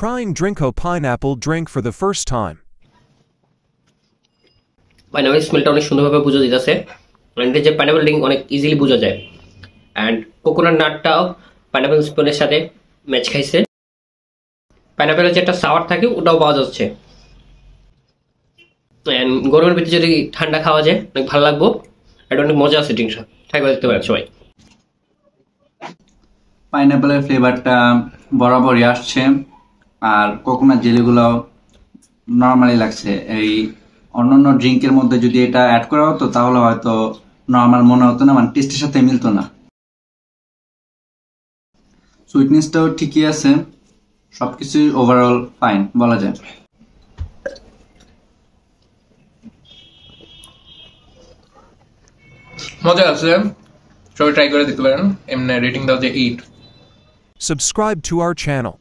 trying Drinko pineapple drink for the first time. Pineapple স্মেলটা অনেক সুন্দরভাবে বোঝা যেতেছে এর যে পাইনাপেল ড্রিঙ্ক অনেক ইজিলি বোঝা যায়। অ্যান্ড কোকোনাট নাটটাও পাইনাপেল স্পুনের সাথে ম্যাচ খাইছে। পাইনাপেলের যে একটা সাওয়ার থাকে ওটাও পাওয়া যাচ্ছে। অ্যান্ড গরমের ভিতরে যদি ঠান্ডা খাওয়া যায় অনেক ভালো লাগবো। এটা অনেক মজা আছে ড্রিঙ্কসটা ট্রাই করে দেখতে পারেন সবাই। পাইনাপেলের ফ্লেভারটা বরাবরই আসছে। আর কোকোনাট জেলিগুলো নর্মালি লাগছে। এই অন্যান্য ড্রিঙ্কের মধ্যে যদি এটা অ্যাড করা হতো তাহলে হয়তো নর্মাল মনে হতো না মানে টেস্টের সাথে মিলতো না। সুইটনেসটাও ঠিকই আছে। সবকিছুই ওভারঅল ফাইন বলা যায়। মজা আছে। সবাই ট্রাই করে দেখতে পারেন। এমনি রেটিং দাও যে eight Subscribe to our channel.